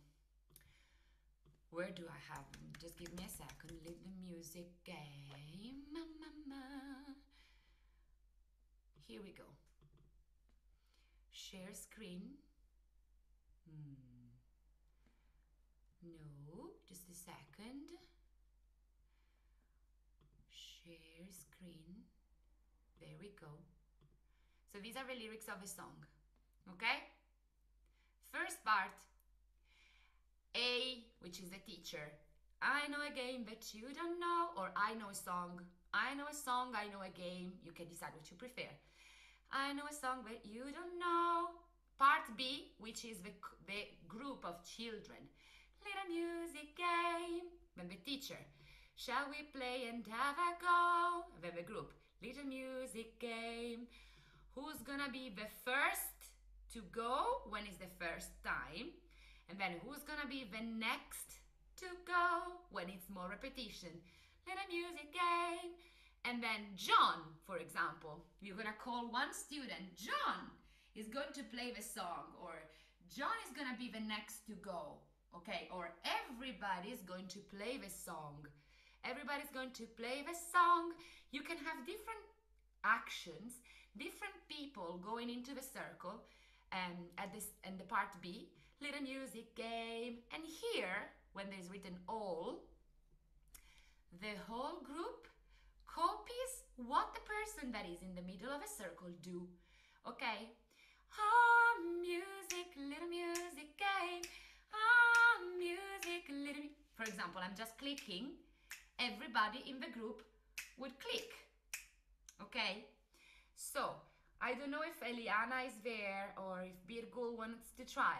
Where do I have them? Just give me a second. Leave the music game. Ma-ma-ma. Here we go. Share screen. Hmm. No, just a second. Share screen. There we go. So these are the lyrics of a song. Okay? First part A, which is the teacher. I know a game that you don't know, or I know a song. I know a song, I know a game. You can decide what you prefer. I know a song that you don't know. Part B, which is the, the group of children. Little music game. Then the teacher. Shall we play and have a go? Then the group. Little music game. Who's gonna be the first to go when it's the first time? And then who's gonna be the next to go when it's more repetition? Little music game. And then John, for example, you're gonna call one student, John is going to play the song, or John is gonna be the next to go, okay? Or everybody is going to play the song. Everybody's going to play the song. You can have different actions, different people going into the circle at this and the part B, little music game. And here, when there's written all, the whole group copies what the person that is in the middle of a circle do. Okay? Ah, music, little music game. Ah, music, little. mu- For example, I'm just clicking. Everybody in the group would click. Okay? So, I don't know if Eliana is there or if Birgul wants to try.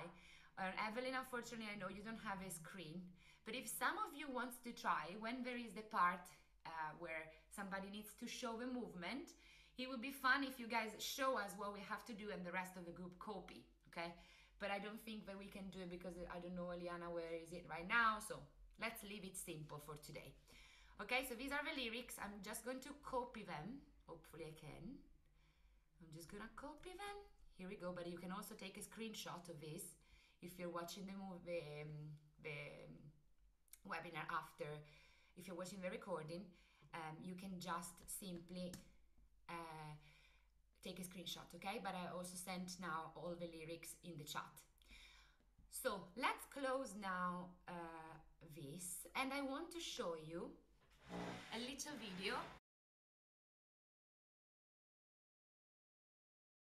Or Evelyn, unfortunately, I know you don't have a screen. But if some of you wants to try, when there is the part uh, where somebody needs to show the movement. It would be fun if you guys show us what we have to do and the rest of the group copy, okay? But I don't think that we can do it because I don't know, Eliana, where is it right now? So let's leave it simple for today. Okay, so these are the lyrics. I'm just going to copy them. Hopefully I can. I'm just gonna copy them. Here we go, but you can also take a screenshot of this if you're watching the movie, um, the um, webinar after, if you're watching the recording, um, you can just simply uh, take a screenshot, okay? But I also sent now all the lyrics in the chat. So let's close now uh, this and I want to show you a little video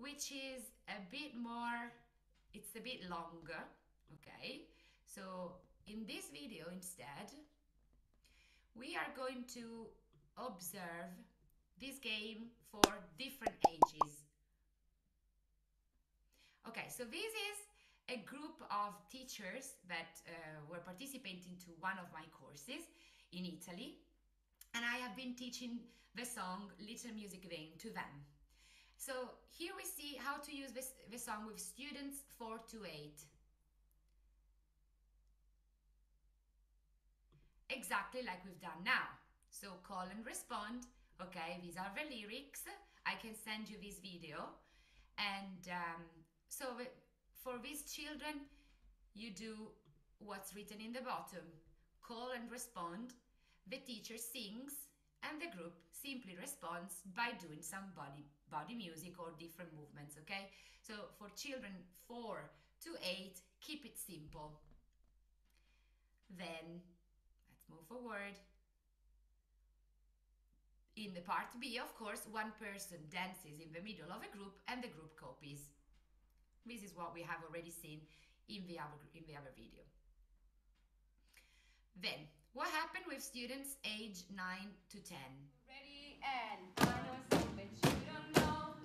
which is a bit more, it's a bit longer, okay? So in this video instead, we are going to observe this game for different ages. Okay, so this is a group of teachers that uh, were participating to one of my courses in Italy and I have been teaching the song Little Music Game to them. So here we see how to use this, the song with students 4 to 8. Exactly like we've done now. So call and respond. Okay, these are the lyrics. I can send you this video. And um, so for these children, you do what's written in the bottom. Call and respond the teacher sings and the group simply responds by doing some body body music or different movements okay? So for children 4 to 8 keep it simple. Then let's move forward. In the part B of course one person dances in the middle of a group and the group copies. This is what we have already seen in the other in the other video. Then what happened with students age 9 to 10? And I know something you don't know.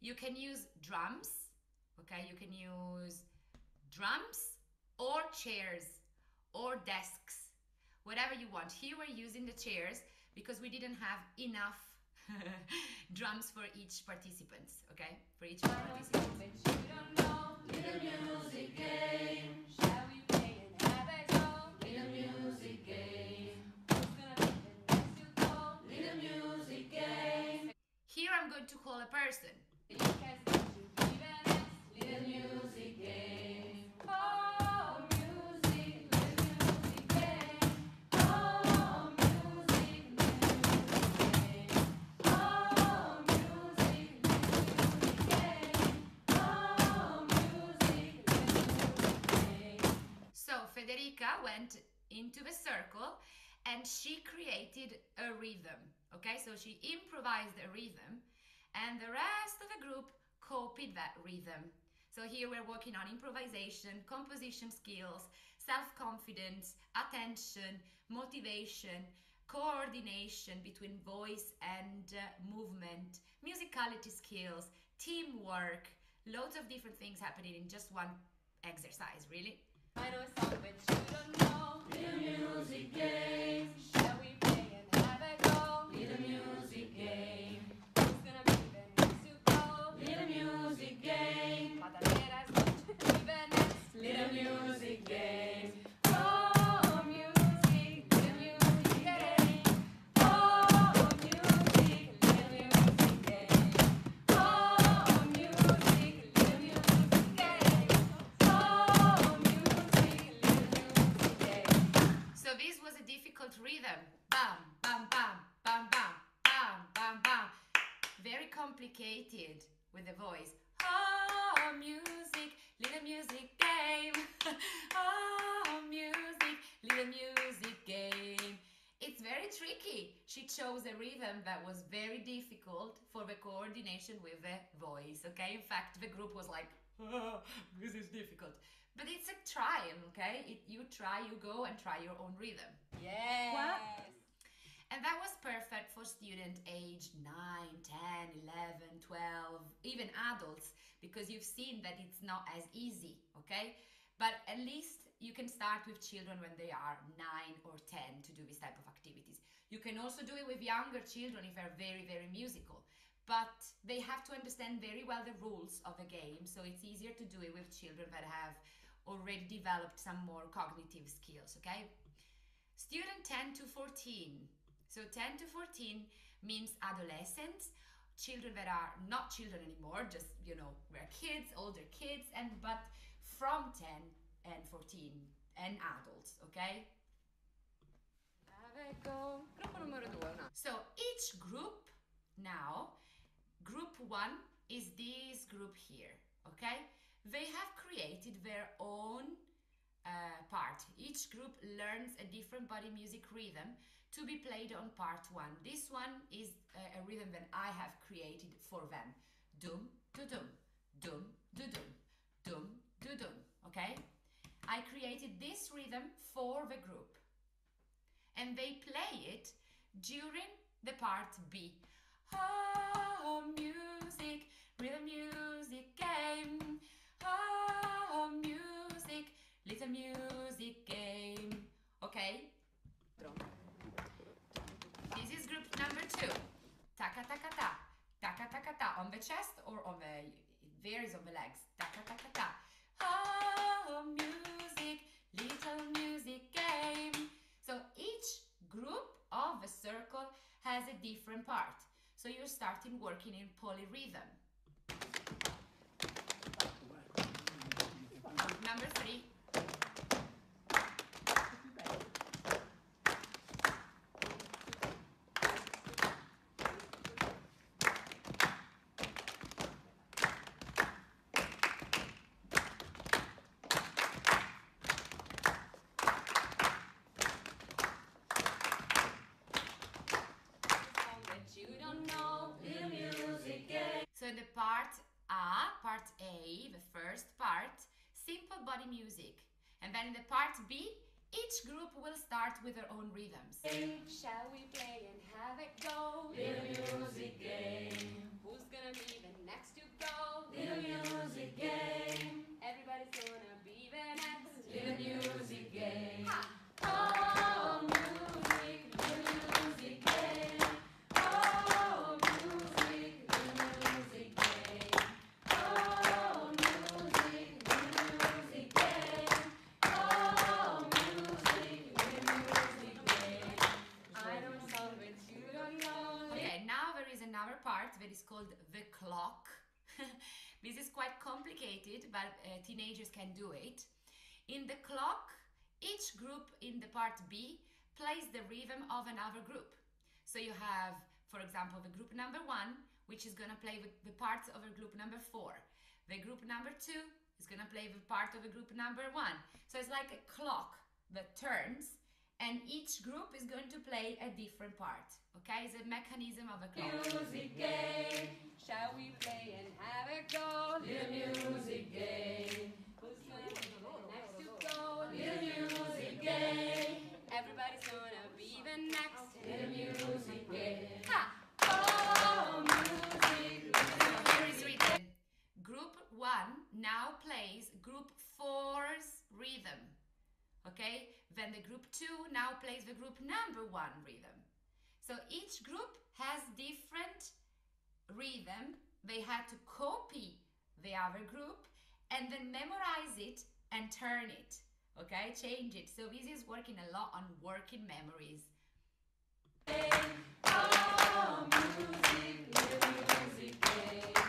You can use drums, okay? You can use drums or chairs or desks, whatever you want. Here we're using the chairs because we didn't have enough drums for each participants, okay? For each participant. Little music game. So Federica went into the circle and she created a rhythm. Okay, so she improvised a rhythm and the rest of the group copied that rhythm. So here we're working on improvisation, composition skills, self-confidence, attention, motivation, coordination between voice and uh, movement, musicality skills, teamwork, loads of different things happening in just one exercise, really. I know something you don't know. Little music game. Shall we complicated with the voice. Oh, music, little music game. oh, music, little music game. It's very tricky. She chose a rhythm that was very difficult for the coordination with the voice. Okay, in fact, the group was like, oh, this is difficult. But it's a trial, okay? It, you try, you go and try your own rhythm. Yes. And that was perfect for student age 9, 10, 11, 12, even adults, because you've seen that it's not as easy, okay? But at least you can start with children when they are 9 or 10 to do this type of activities. You can also do it with younger children if they're very, very musical. But they have to understand very well the rules of the game, so it's easier to do it with children that have already developed some more cognitive skills, okay? Student 10 to 14. So 10 to 14 means adolescents, children that are not children anymore, just you know, we're kids, older kids, and but from 10 and 14 and adults, okay? Have it go. Gruppo numero due, una. So each group now, group one is this group here, okay? They have created their own uh, part. Each group learns a different body music rhythm to be played on part one. This one is a, rhythm that I have created for them. Dum, du dum, dum, du dum, dum, du dum, okay? I created this rhythm for the group and they play it during the part B. Oh, music, rhythm music game. Oh, music, little music game. Okay? Number two. Taka taka ta. Taka taka ta. On the chest or on the. It varies on the legs. Taka taka ta. Oh, music, little music game. So each group of a circle has a different part. So you're starting working in polyrhythm. Number three. Song that you don't know. Little music game. So in the part A, part A, the first part, simple body music. And then in the part B, each group will start with their own rhythms. Shall we play and have it go? Little music game, Who's gonna be the next to go? little music game, Everybody's gonna the clock. this is quite complicated, but uh, teenagers can do it. In the clock, each group in the part B plays the rhythm of another group. So you have, for example, the group number one, which is gonna play the, the parts of a group number four. The group number two is gonna play the part of a group number one. So it's like a clock that turns, and each group is going to play a different part. Okay, it's a mechanism of a clock. Music game, Shall we play and have a go? little music game, Who's the next to go? little music game, Everybody's gonna be the next. little music game. Ha! Oh, music, So here is written Group 1 now plays Group four's rhythm. Okay? Then the Group 2 now plays the Group number 1 rhythm. So each group has different rhythm. They had to copy the other group and then memorize it and turn it. Okay? Change it. So this is working a lot on working memories. oh, music, music game.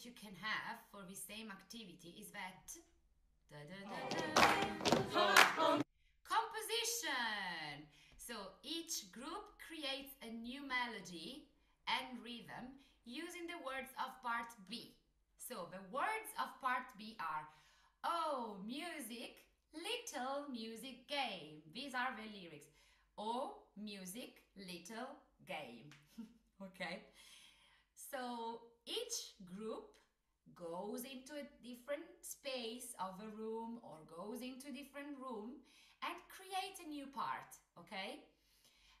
You can have for the same activity is that Da-da-da-da. composition. So each group creates a new melody and rhythm using the words of part B. So the words of part B are Oh, music, little music game. These are the lyrics. Oh, music, little game. okay? So each group goes into a different space of a room or goes into a different room and create a new part, okay?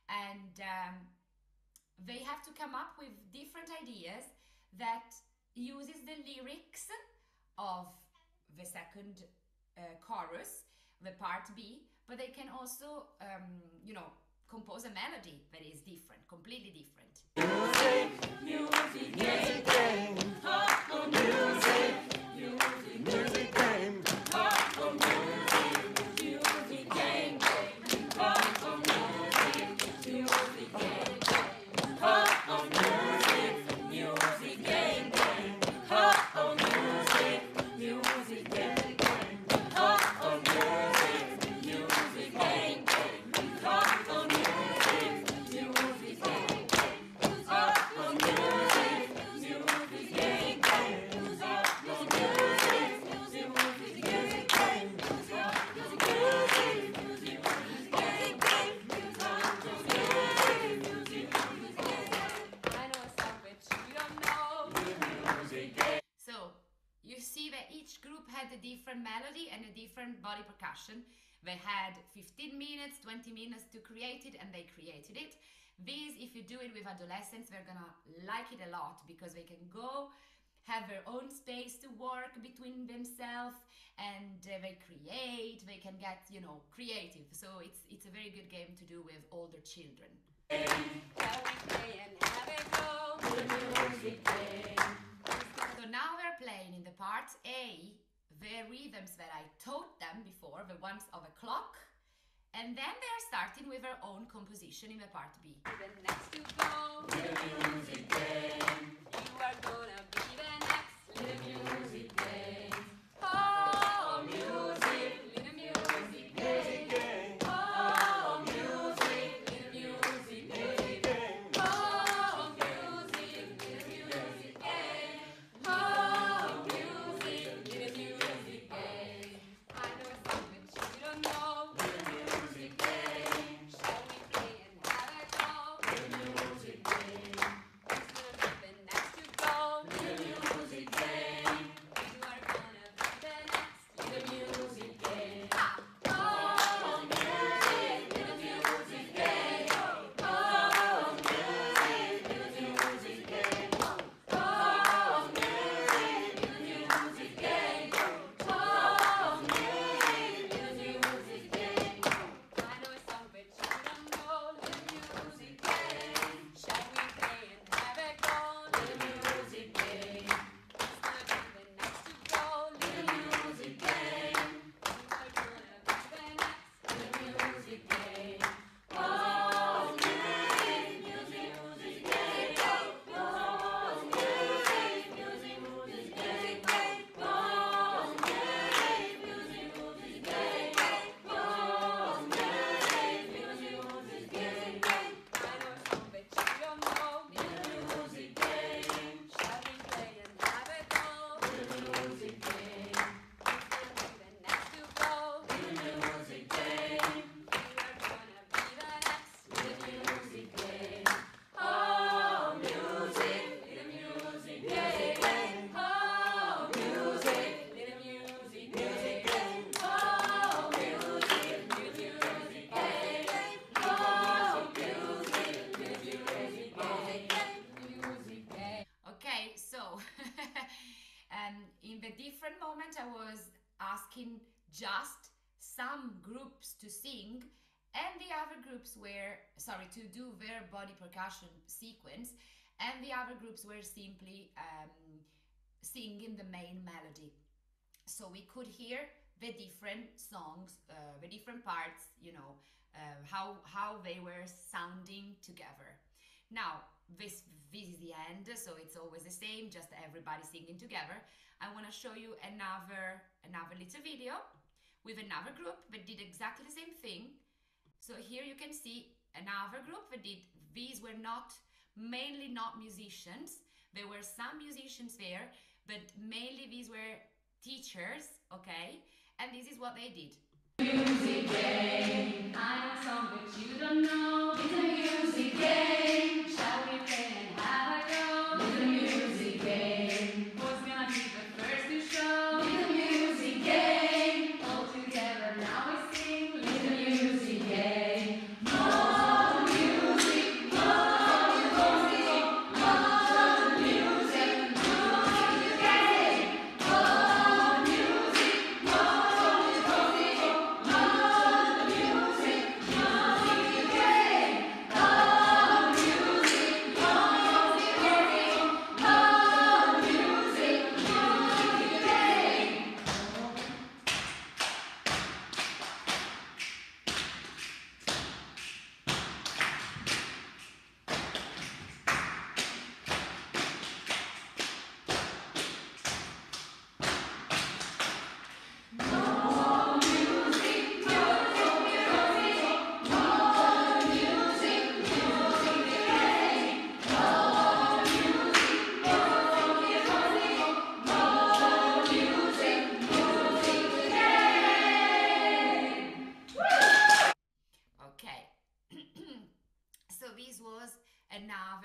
And um, they have to come up with different ideas that uses the lyrics of the second uh, chorus, the part B, but they can also, um, you know, compose a melody that is different, completely different. Music game. I had a different melody and a different body percussion. They had 15 minutes, 20 minutes to create it, and they created it. These, if you do it with adolescents, they're gonna like it a lot because they can go have their own space to work between themselves and uh, they create they can get you know creative so it's it's a very good game to do with older children Shall we play and have a go? So now we're playing in the part A the rhythms that I taught them before, the ones of a clock, and then they're starting with their own composition in the part B. The next to go. You are gonna be the next. Little music game. Asking just some groups to sing, and the other groups were sorry to do their body percussion sequence, and the other groups were simply um, singing the main melody. So we could hear the different songs, uh, the different parts, you know, uh, how how they were sounding together. Now, this this is the end, so it's always the same, just everybody singing together. I want to show you another another little video with another group that did exactly the same thing. So here you can see another group that did these were not mainly not musicians. There were some musicians there, but mainly these were teachers, okay? And this is what they did. Music. I some that you don't know. It's a music.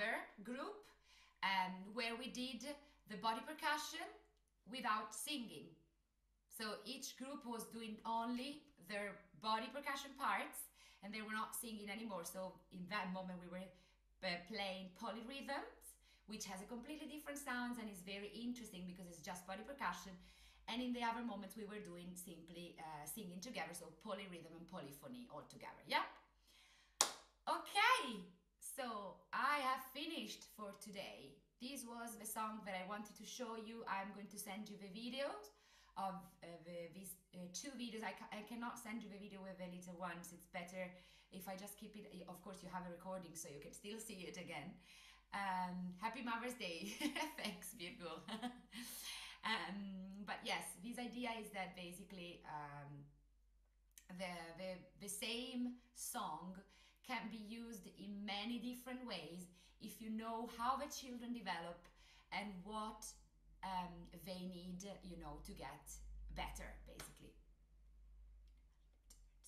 Another group um, where we did the body percussion without singing. So each group was doing only their body percussion parts and they were not singing anymore. So in that moment we were uh, playing polyrhythms, which has a completely different sounds and is very interesting because it's just body percussion. And in the other moments we were doing simply uh, singing together, so polyrhythm and polyphony all together. Yeah. Okay, so I have finished for today. This was the song that I wanted to show you. I'm going to send you the videos of uh, the, these uh, two videos. I, ca- I cannot send you the video with the little ones. It's better if I just keep it. Of course, you have a recording, so you can still see it again. Um, happy Mother's Day. Thanks, Virgo. um, but yes, this idea is that basically um, the, the, the same song can be used in many different ways if you know how the children develop and what um, they need, you know, to get better, basically.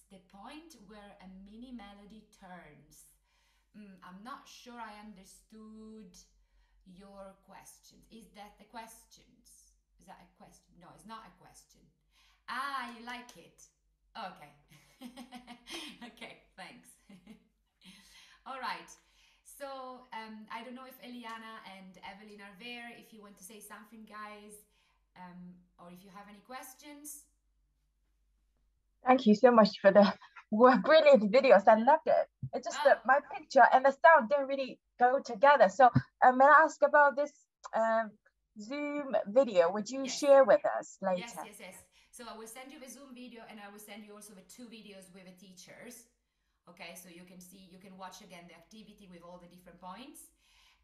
The point where a mini melody turns. Mm, I'm not sure I understood your questions. Is that the questions? Is that a question? No, it's not a question. Ah, you like it. Okay. okay, thanks. All right. So um, I don't know if Eliana and Evelyn are there. If you want to say something, guys, um, or if you have any questions. Thank you so much for the were brilliant videos. I loved it. It's just that my picture and the sound didn't really go together. So um, may I ask about this um, Zoom video? Would you Yes. share with us later? Yes, yes, yes. So I will send you the Zoom video and I will send you also the two videos with the teachers. Okay, so you can see, you can watch again the activity with all the different points.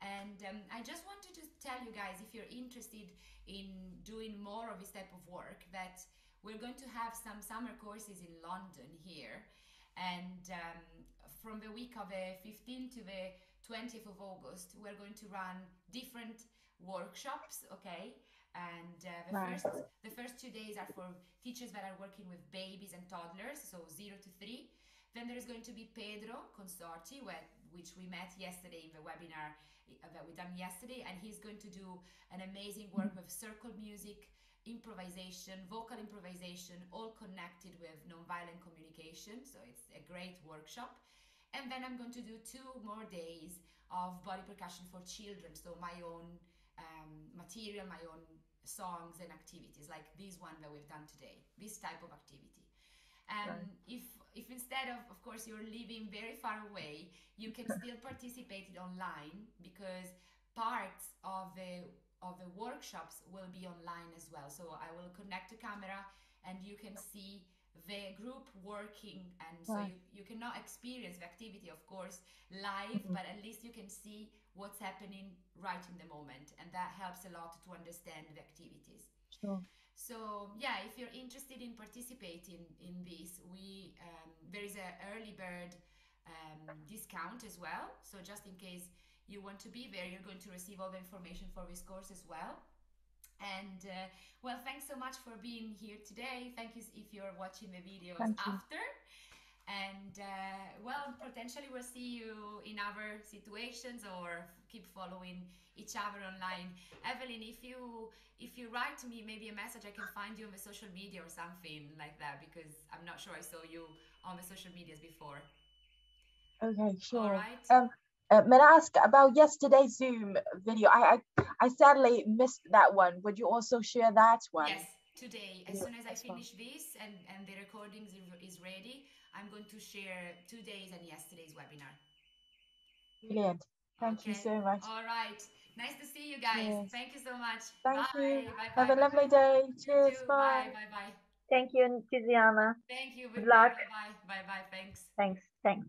And um, I just wanted to tell you guys if you're interested in doing more of this type of work, that we're going to have some summer courses in London here. And um, from the week of the 15th to the 20th of August, we're going to run different workshops, okay? And uh, the Right. first the first two days are for teachers that are working with babies and toddlers, so zero to three. Then there is going to be Pedro Consorti, where, which we met yesterday in the webinar uh, that we done yesterday, and he's going to do an amazing work with circle music, improvisation, vocal improvisation, all connected with nonviolent communication. So it's a great workshop. And then I'm going to do two more days of body percussion for children. So my own um, material, my own songs and activities, like this one that we've done today, this type of activity. Um, If if instead of, of course, you're living very far away, you can still participate online because parts of the of the workshops will be online as well. So I will connect the camera and you can see the group working and so you, you cannot experience the activity of course live Mhm. but at least you can see what's happening right in the moment and that helps a lot to understand the activities Sure. So yeah if you're interested in participating in this we um, there is a early bird um, discount as well. So just in case you want to be there you're going to receive all the information for this course as well. And uh, well thanks so much for being here today. Thank you if you're watching the videos Thank you. And uh, well potentially we'll see you in other situations or keep following each other online evelyn if you if you write to me maybe a message i can find you on the social media or something like that because i'm not sure i saw you on the social medias before Okay, sure. right Um, uh, may I ask about yesterday's Zoom video? I, I I sadly missed that one. Would you also share that one? Yes, today, as Yeah, soon as I finish this and, and the recordings is- is ready, I'm going to share today's and yesterday's webinar. Brilliant. Thank you so much. All right. Nice to see you guys. Yes. Thank you so much. Thank bye. you. Bye. Have bye, a bye, lovely day. You Cheers. too. Bye. Bye. Bye. Bye. Thank you, Tiziana. Thank you. Good luck. Bye. Bye. Bye. Thanks. Thanks. Thanks.